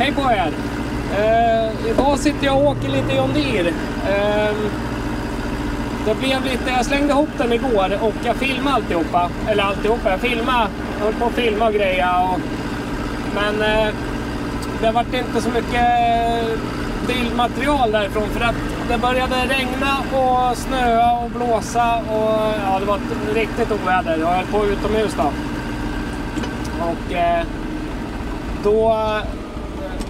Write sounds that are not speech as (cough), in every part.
Hej på er! Eh, idag sitter jag och åker lite John Deere. Eh, det blev lite, jag slängde ihop den igår och jag filmade alltihopa. Eller alltihopa, jag filmade, jag höll på att filma och greja. Och, men eh, det vart inte så mycket eh, bildmaterial därifrån för att det började regna och snöa och blåsa och ja, det var ett riktigt oväder. Jag höll på utomhus då. Och eh, då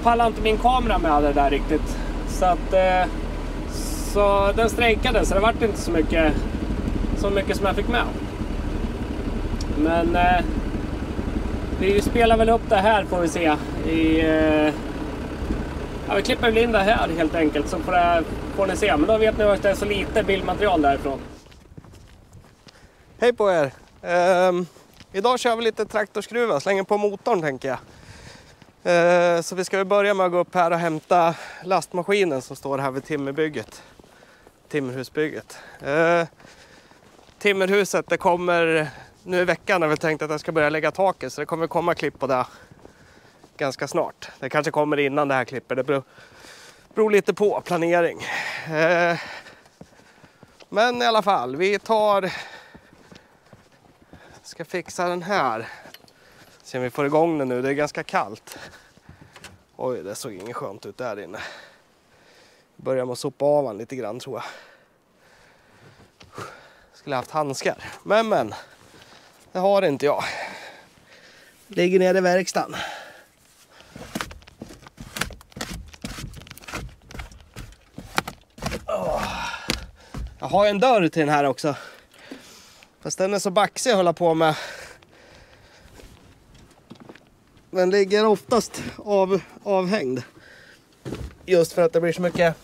pallade inte min kamera med det där riktigt. Så att eh, så den strejkade så det vart inte så mycket, så mycket som jag fick med. Men eh, vi spelar väl upp det här får vi se. I, eh, ja, vi klipper väl in det här helt enkelt så får, det, får ni se. Men då vet ni att det är så lite bildmaterial därifrån. Hej på er! Um, idag kör vi lite traktorskruvar, slänger på motorn tänker jag. Eh, så vi ska väl börja med att gå upp här och hämta lastmaskinen som står här vid timmerbygget. Timmerhusbygget. Eh, timmerhuset det kommer nu i veckan har vi tänkt att jag ska börja lägga taket så det kommer komma klipp på det ganska snart. Det kanske kommer innan det här klippet. Det beror, beror lite på planering. Eh, men i alla fall, vi tar ska fixa den här. Se om vi får igång den nu. Det är ganska kallt. Oj, det såg inget skönt ut där inne. Börjar med att sopa av den lite grann tror jag. Skulle haft handskar. Men men. Det har inte jag. Ligger nere i verkstaden. Jag har en dörr till den här också. Fast den är så baxig att hålla på med. Den ligger oftast av, avhängd. Just för att det blir så mycket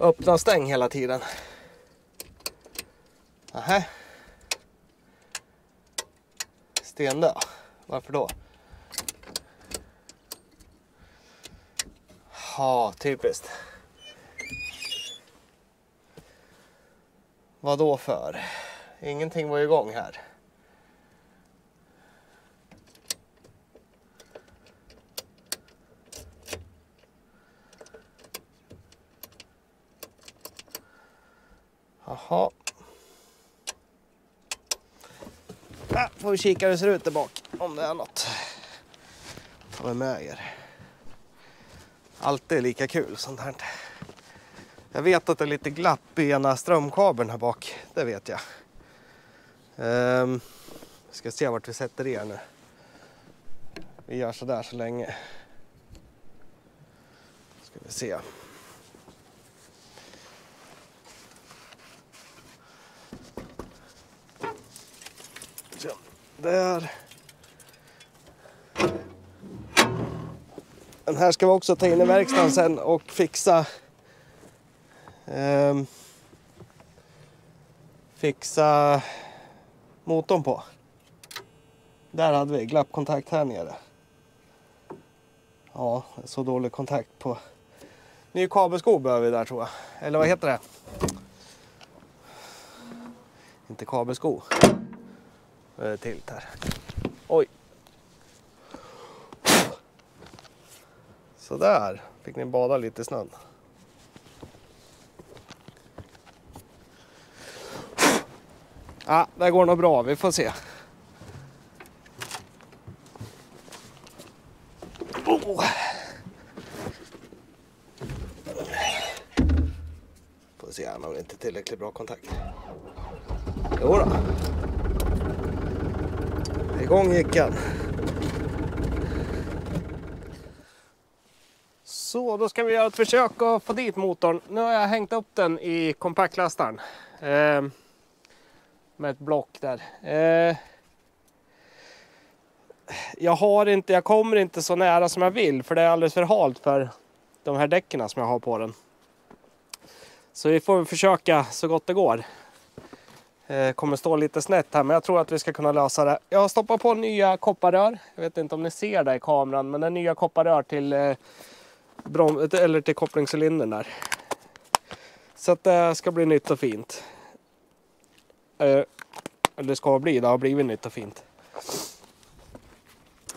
öppna och stäng hela tiden. Nähä. Stendö. Varför då? Ja, typiskt. Vad då för? Ingenting var igång här. Jaha. Äh, får vi kika hur det ser ut där bak. Om det är något. Ta med med er. Alltid lika kul sånt här. Jag vet att det är lite glapp i ena strömkabeln här bak. Det vet jag. Um, ska se vart vi sätter er nu. Vi gör sådär så länge. Ska vi se. Så, där. Den här ska vi också ta in i verkstaden sen och fixa um, fixa motorn på. Där hade vi glappkontakt här nere. Ja, så dålig kontakt på. Ny kabelsko behöver vi där tror jag. Eller vad heter det? Inte kabelsko. Är tilt här. Oj. Sådär! fick ni bada lite i snön. Ja, det går nog bra. Vi får se. Oh. Får se, han har inte tillräckligt bra kontakt. Jo då. Igång gick han. Så, då ska vi göra ett försök att få dit motorn. Nu har jag hängt upp den i kompaktlastaren. Eh, med ett block där. Eh, jag har inte, jag kommer inte så nära som jag vill för det är alldeles för halt för de här däcken som jag har på den. Så vi får försöka så gott det går. Eh, kommer stå lite snett här men jag tror att vi ska kunna lösa det. Jag har stoppat på nya kopparrör. Jag vet inte om ni ser det i kameran men det är nya kopparrör till, eh, eller till kopplingscylindern där. Så att det ska bli nytt och fint. Eh, eller det ska bli, det har blivit nytt och fint.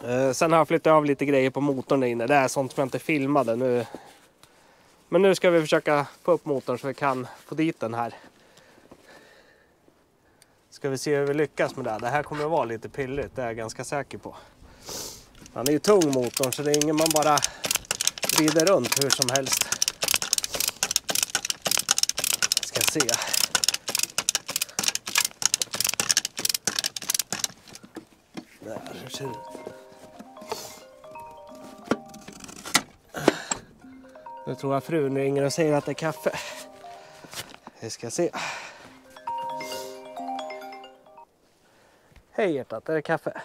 Eh, sen har jag flyttat av lite grejer på motorn där inne. Det är sånt som jag inte filmade nu. Men nu ska vi försöka få upp motorn så vi kan få dit den här. Ska vi se hur vi lyckas med det här. Det här kommer att vara lite pilligt, det är jag ganska säker på. Han är ju tung motorn så det är ingen man bara vrider runt hur som helst. Ska se. Där, hur ser det ut? Nu tror jag frun ringer och säger att det är kaffe. Vi ska se. Hej hjärtat, är det kaffe?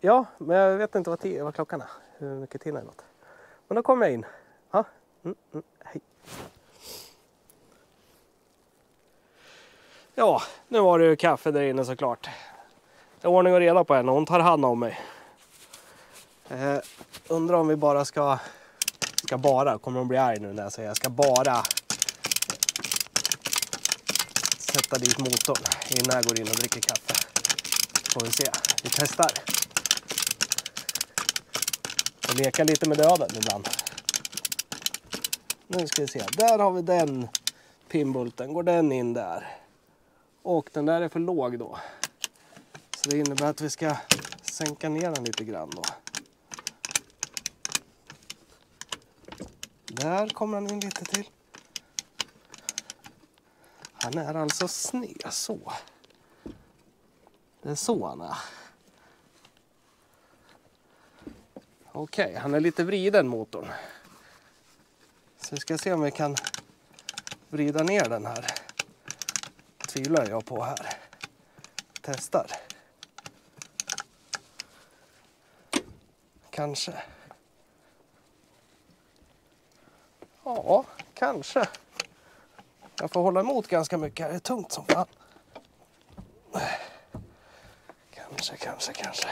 Ja, men jag vet inte vad, vad klockan är. Hur mycket tid har gått. Men då kommer jag in. Ja, mm, mm, hej. Ja, nu var det ju kaffe där inne såklart. Det är ordning och reda på henne. Hon tar hand om mig. Eh, undrar om vi bara ska... Ska bara, kommer hon bli arg nu när jag säger jag ska bara sätta dit motorn innan jag går in och dricker kaffe. Får vi se. Vi testar. Och leka lite med döden ibland. Nu ska vi se. Där har vi den pinbulten. Går den in där? Och den där är för låg då. Så det innebär att vi ska sänka ner den lite grann då. Där kommer den in lite till. Han är alltså sned så. Det är så han är. Okej, han är lite vriden motorn. Så vi ska se om vi kan vrida ner den här. Tvivlar jag på här. Testar. Kanske. Ja, kanske. Jag får hålla emot ganska mycket här. Det är tungt som fan. Kanske, kanske, kanske.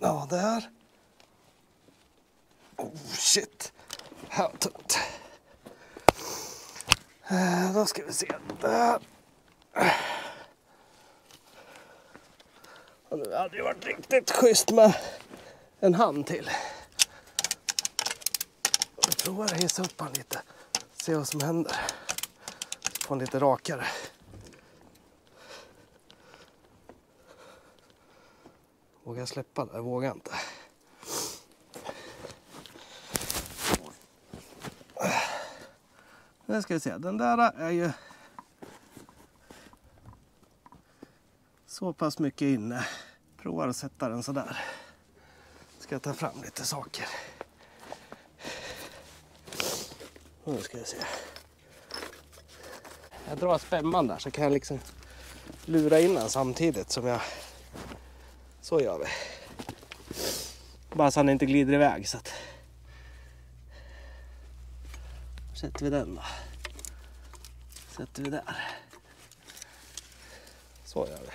Ja, där. Oh shit. Här var tungt. Eh, då ska vi se. Där. Det hade ju varit riktigt schysst med en hand till. Provar att hissa upp han lite. Se vad som händer. Få en lite rakare. Vågar jag släppa det? Jag vågar inte. Nu ska vi se. Den där är ju så pass mycket inne. Provar att sätta den så där. Ska jag ta fram lite saker. Nu ska vi se. Jag drar spämman där så kan jag liksom lura in den samtidigt som jag... Så gör vi. Bara så han inte glider iväg så att... Sätter vi den då. Sätter vi där. Så gör vi.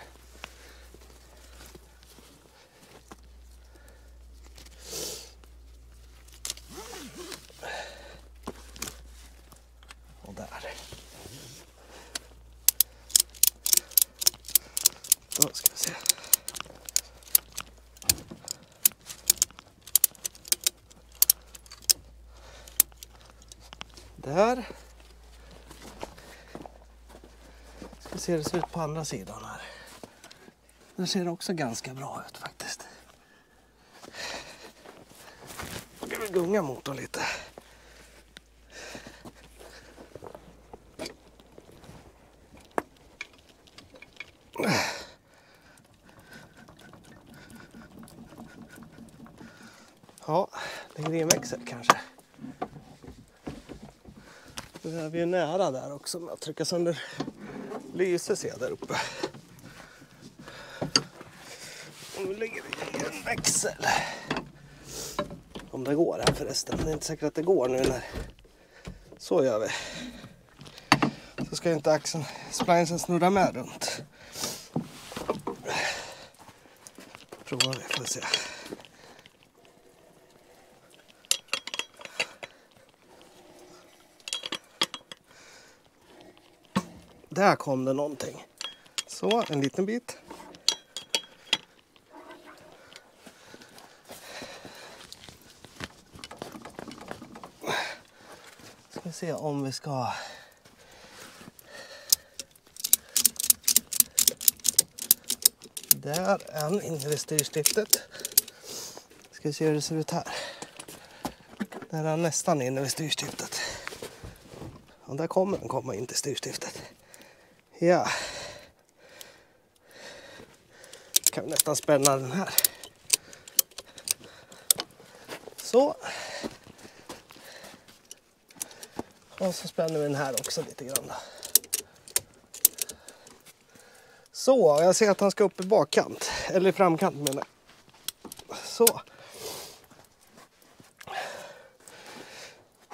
Och där. Då ska vi se. Där. Ska se hur det ser ut på andra sidan här. Där ser det också ganska bra ut faktiskt. Nu Ska vi gunga motorn lite. Ja, det är en växel kanske. Nu är vi ju nära där också med att trycka sönder lyset ser jag där uppe. Och nu lägger vi i en växel. Om det går här förresten. Det är inte säkert att det går nu när... Så gör vi. Så ska inte axeln, splinesen snurra med runt. Provar vi, får vi se. Där kom det någonting. Så, en liten bit. Ska vi se om vi ska... Där, en inre styrstiftet. Ska vi se hur det ser ut här. Där är nästan inne vid styrstiftet. Och där kommer den komma in till styrstiftet. Ja. Kan vi nästan spänna den här. Så. Och så spänner vi den här också lite grann. Då. Så, jag ser att han ska upp i bakkant. Eller i framkant menar jag. Så.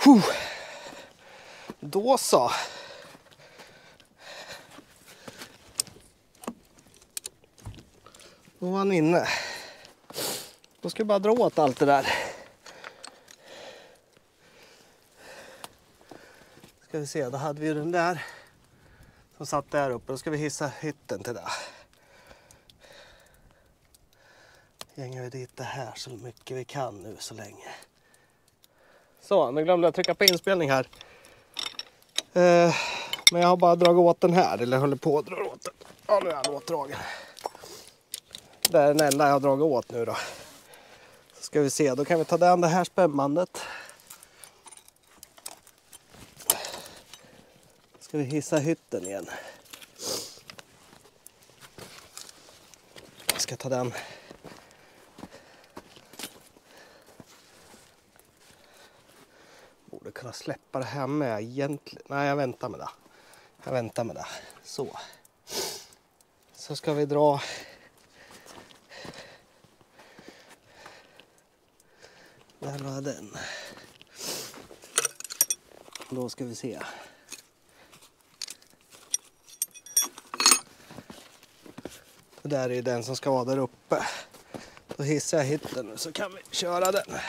Huh. Då så. Då var han inne. Då ska vi bara dra åt allt det där. Ska vi se, då hade vi den där som satt där uppe. Då ska vi hissa hytten till det. Gängar vi dit det här så mycket vi kan nu så länge. Så, nu glömde jag trycka på inspelning här. Eh, men jag har bara dragit åt den här, eller håller på att dra åt den. Ja, nu är den åtdragen. Det är den enda jag har dragit åt nu då. Så ska vi se, då kan vi ta den det här spännbandet. Ska vi hissa hytten igen. Jag ska ta den. Borde kunna släppa det här med egentligen. Nej, jag väntar med det. Jag väntar med det. Så. Så ska vi dra Där var den. Då ska vi se. Det där är den som ska vara där uppe. Då hissar jag hytten nu så kan vi köra den.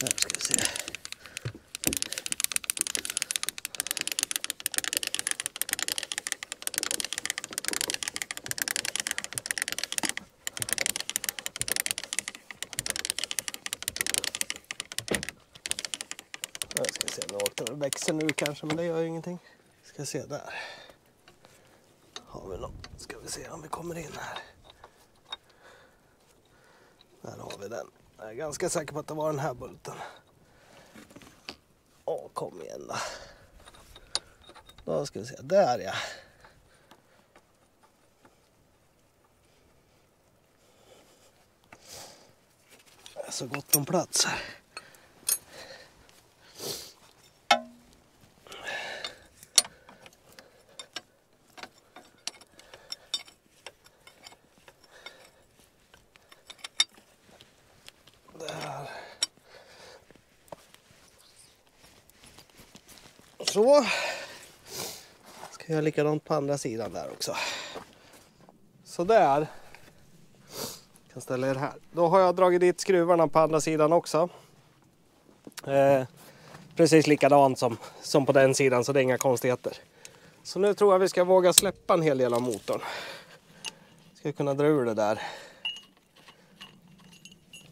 Där ska vi se. Jag ska växer nu kanske, men det gör ju ingenting. Ska se där. Har vi någon? Ska vi se om vi kommer in här. Där har vi den. Jag är ganska säker på att det var den här bulten. Åh, kom igen då. Då ska vi se, där ja. Det är så gott om plats här. Där. Så. Ska jag göra likadant på andra sidan där också. Så där. Kan ställa er här. Då har jag dragit dit skruvarna på andra sidan också. Eh, precis likadant som, som på den sidan så det är inga konstigheter. Så nu tror jag vi ska våga släppa en hel del av motorn. Ska kunna dra ur det där.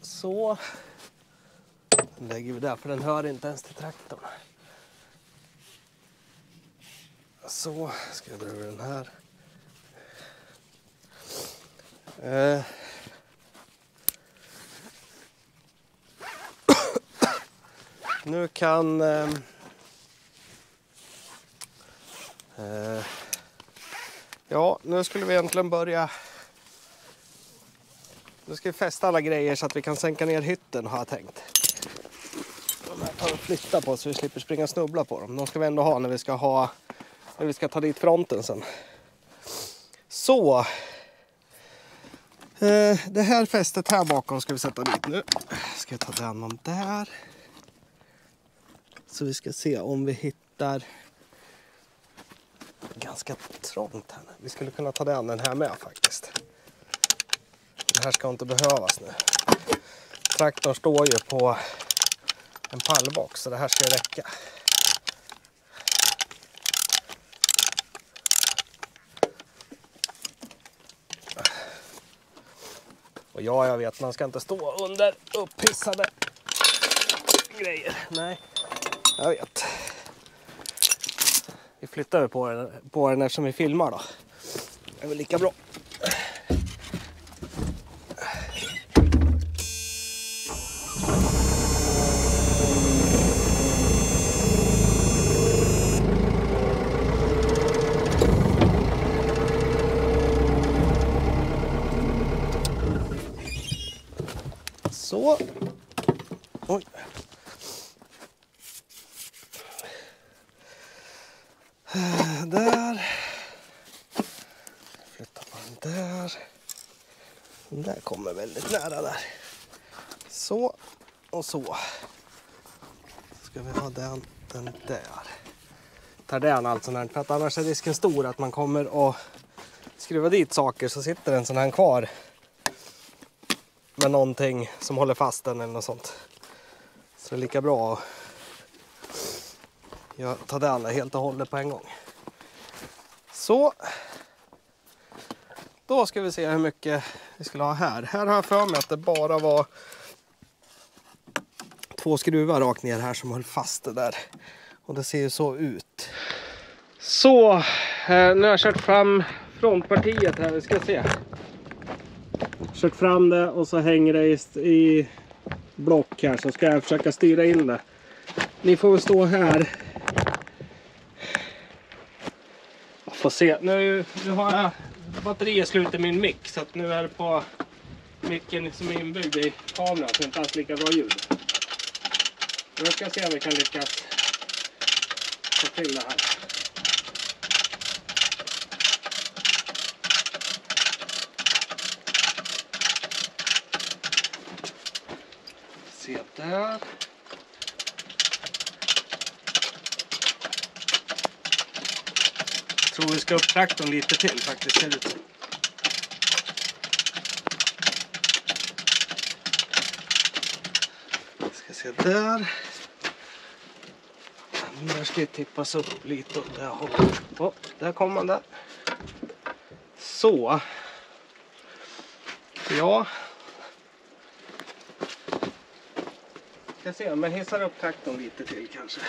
Så. Den lägger vi där för den hör inte ens till traktorn. Så, ska jag dra ur den här. Eh. Nu kan... eh, eh, ja, nu skulle vi egentligen börja... Nu ska vi fästa alla grejer så att vi kan sänka ner hytten har jag tänkt. De här tar vi och på så vi slipper springa och snubbla på dem. De ska vi ändå ha när vi ska, ha, men vi ska ta dit fronten sen. Så. Eh, det här fästet här bakom ska vi sätta dit nu. Ska jag ta den om där. Så vi ska se om vi hittar ganska trångt här. nu. Vi skulle kunna ta den den här med faktiskt. Det här ska inte behövas nu. Traktorn står ju på en pallbox så det här ska räcka. Och ja, jag vet, man ska inte stå under upphissade grejer. Nej, jag vet. Vi flyttar på den, på den eftersom vi filmar då. Det är väl lika bra. Så. Oj. Eh, där. Flyttar man där. Den där kommer väldigt nära där. Så och så. Ska vi ha den, den där. Tar den alltså när, för att annars är risken stor att man kommer och skruva dit saker så sitter en sån här kvar med någonting som håller fast den eller något sånt. Så det är lika bra att jag tar det andra helt och hållet på en gång. Så. Då ska vi se hur mycket vi skulle ha här. Här har jag för mig att det bara var två skruvar rakt ner här som höll fast det där. Och det ser ju så ut. Så, eh, nu har jag kört fram frontpartiet här. Vi ska se kört fram det och så hänger det i, i block här så ska jag försöka styra in det. Ni får väl stå här. Jag får se. Nu, nu har jag batteriet slut i min mick så att nu är det på micken som är inbyggd i kameran så det inte alls lika bra ljud. Men jag se om vi kan lyckas få till det här. Se där. Tror vi ska upp traktorn lite till faktiskt. Ser det ut som. Ska se där. Den där ska ju tippas upp lite åt det här hållet. Oh, där kom man där. Så. Ja, ska se om jag hissar upp traktorn lite till kanske.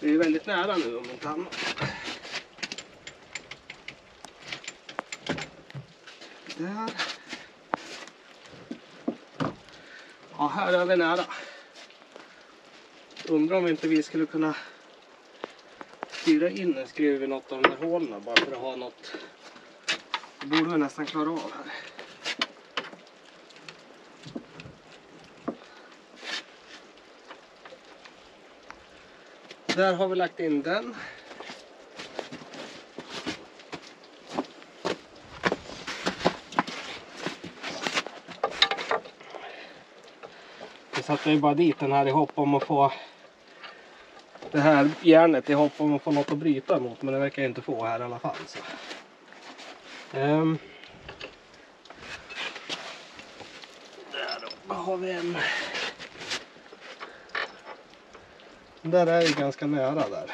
Det är väldigt nära nu om inte annat. Där. Ja, här är vi nära. Undrar om inte vi skulle kunna styra in en skruv i något av de här hålen bara för att ha något. Det borde vi nästan klara av här. Där har vi lagt in den. Satte ju bara dit den här i hopp om att få det här järnet i hopp om att få något att bryta mot. Men det verkar jag inte få här i alla fall. Så. Um. Där då har vi en. Där är ju ganska nära där.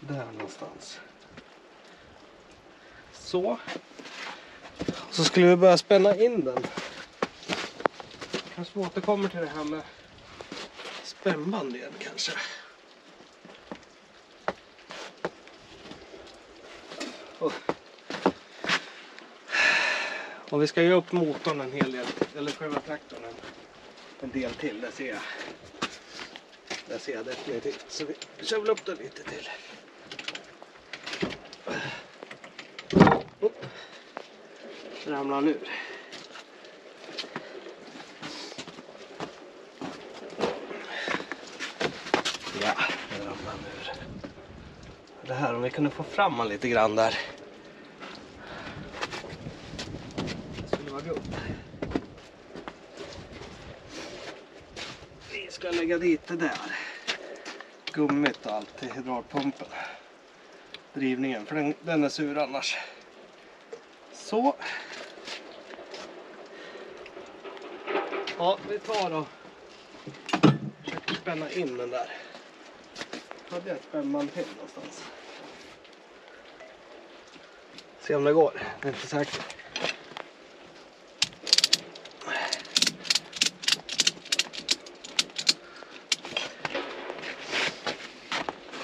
Där någonstans. Så. Så skulle vi börja spänna in den. Kanske återkommer till det här med spännband igen kanske. Och, och vi ska ju upp motorn en hel del, eller själva traktorn en, en del till, det ser jag. Det ser jag definitivt. Så vi kör väl upp den lite till. Upp. Ramlar han ur. Ja, nu ramlar han ur. Det här om vi kunde få fram honom lite grann där. Det skulle vara gott. Vi ska lägga dit det där. Gummit och allt till hydraulpumpen. Drivningen, för den, den är sur annars. Så. Ja, vi tar och försöker spänna in den där. Hade jag ett spännband till någonstans? Se om det går. Jag är inte säker.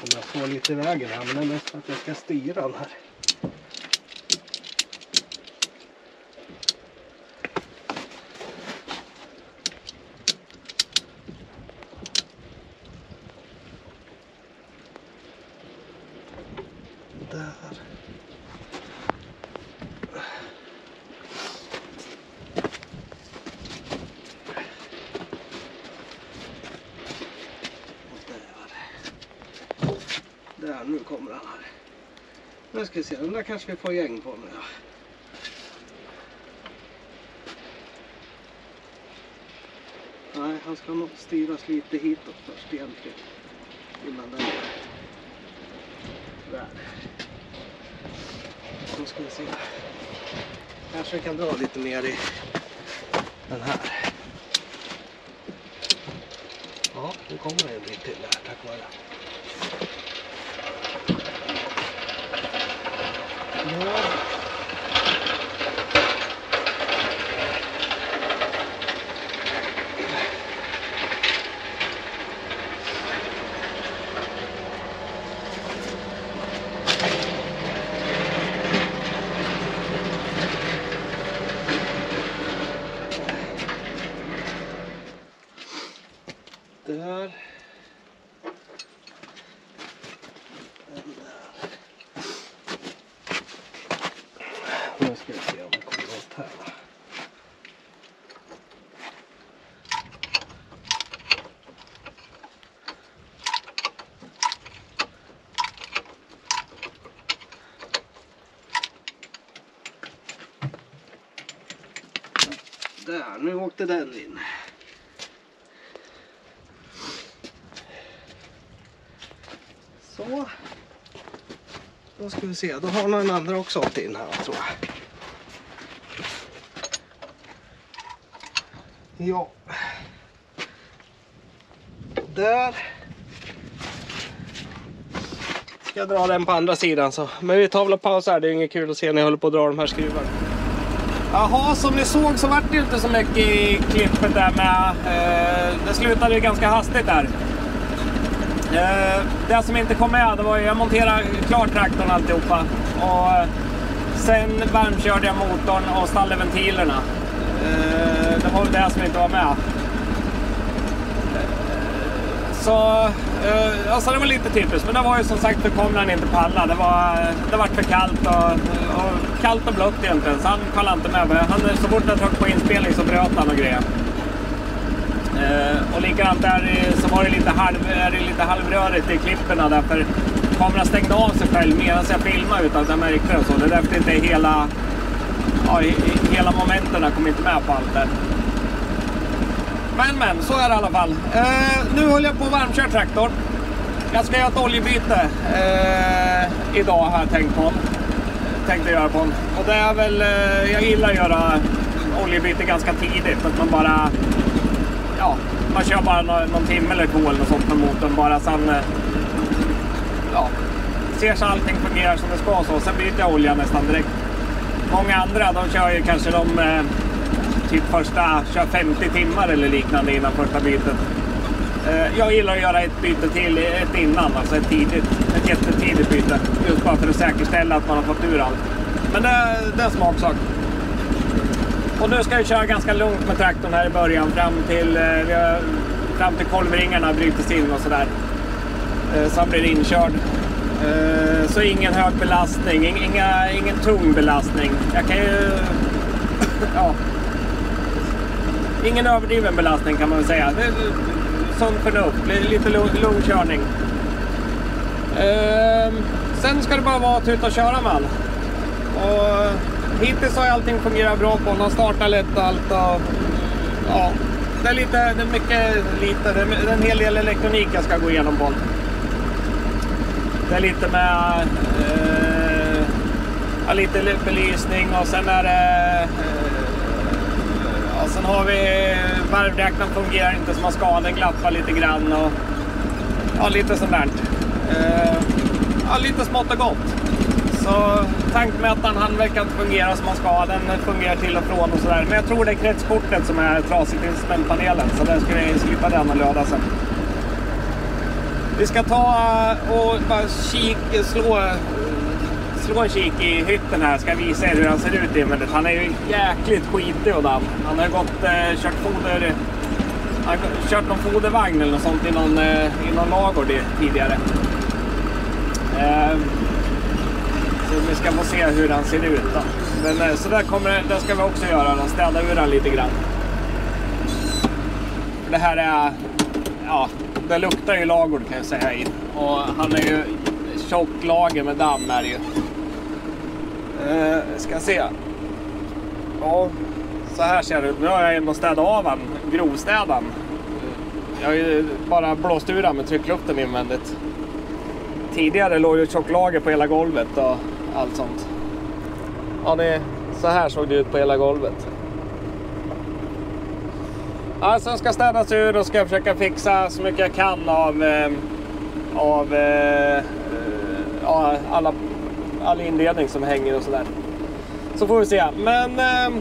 Kommer jag få lite i vägen här men det är mest för att jag ska styra den här. Här, nu kommer han här. Nu ska vi se, den där kanske vi får gäng på nu. Ja. Nej, han ska nog styras lite hitåt först egentligen. Innan den där. Nu ska vi se. Kanske vi kan dra lite mer i den här. Ja, nu kommer det en bit till här tack vare. Ja. Där. Den där. Nu ska vi se om det kommer åt här. då. Där, nu åkte den in. Så. Då ska vi se, då har nog den andra också åkt in här tror jag. Ja. Där. Ska jag dra den på andra sidan så. Men vi tar väl en paus här, det är inget kul att se när jag håller på att dra de här skruvarna. Jaha, som ni såg så vart det inte så mycket i klippet där med. Eh, det slutade ju ganska hastigt där. Eh, det som inte kom med, det var ju jag monterade klart traktorn alltihopa. Och eh, sen varmkörde jag motorn och stallade ventilerna. Eh, det var väl det som inte var med. Så, eh, alltså det var lite typiskt. Men det var ju som sagt för kameran inte pallade. Det var, det var för kallt och, och kallt och blött egentligen. Så han pallade inte med. Han, så fort jag tryckte på inspelning så bröt han och grejer. Eh, och likadant där så var det lite, halv, är det lite halvrörigt i klipperna därför kameran stängde av sig själv medan jag filmade utan att jag märkte det. Så det är därför inte hela, ja, hela momenten kom inte med på allt där. Men men, så är det i alla fall. Eh, nu håller jag på att varmköra traktorn. Jag ska göra ett oljebyte eh, idag har jag tänkt på. Tänkte göra på. Och det är väl, eh, jag gillar att göra oljebyte ganska tidigt. Att man bara ja, man kör bara någon, någon timme eller två eller något sånt med motorn bara sen eh, ja, ser så allting fungerar som det ska och så. Sen byter jag olja nästan direkt. Många andra de kör ju kanske de eh, typ första, kör 50 timmar eller liknande innan första bytet. Eh, jag gillar att göra ett byte till, ett innan, alltså ett tidigt, ett jättetidigt byte. Just bara för att säkerställa att man har fått ur allt. Men det, det är en smaksak. Och nu ska jag köra ganska lugnt med traktorn här i början fram till, eh, fram till kolvringarna bryts in och sådär. Eh, så han blir inkörd. Så ingen hög belastning, inga, ingen tung belastning. Jag kan ju... (laughs) ja. Ingen överdriven belastning kan man väl säga. Sånt Sunt förnuft, lite lugn, körning. Ehm, sen ska det bara vara att tuta och köra med all. Och eh, hittills har allting fungerat bra på den. Startar lätt och allt. Och, ja, det är, lite, det är mycket lite, det är en hel del elektronik jag ska gå igenom på. Det är lite med... Eh, lite belysning och sen är det... Eh, sen har vi eh, varvräknaren fungerar inte så man ska den glappar lite grann och ja, lite sånt där. Eh, ja, lite smått och gott. Så tankmätaren han verkar inte fungera som man ska. Den fungerar till och från och sådär. Men jag tror det är kretskortet som är trasigt i instrumentpanelen. Så den ska vi slippa den och löda sen. Vi ska ta eh, och bara kik, slå, slå en kik i hytten här. Ska visa er hur han ser ut invändigt. Han är ju jäkligt skitig och damm. Han har gått, eh, kört foder... Han har kört någon fodervagn eller något sånt i någon, eh, i någon lagård tidigare. Eh, så vi ska få se hur han ser ut då. Men eh, så där kommer det ska vi också göra. Städa ur den lite grann. Det här är... Ja, det luktar ju lagård kan jag säga in. Och han är ju tjock lager med damm är det ju. Eh, ska se. Ja, så här ser det ut. Nu har jag ändå städat av den, grovstädan. Jag har ju bara blåst ur den med tryckluften invändigt. Tidigare låg ju tjocklager på hela golvet och allt sånt. Ja, det, så här såg det ut på hela golvet. Alltså ska städas ur och ska jag försöka fixa så mycket jag kan av, eh, av eh, eh alla, all inredning som hänger och sådär. Så får vi se. Men eh,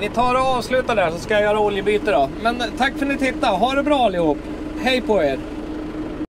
vi tar och avslutar där så ska jag göra oljebyte då. Men tack för att ni tittade. Ha det bra allihop. Hej på er!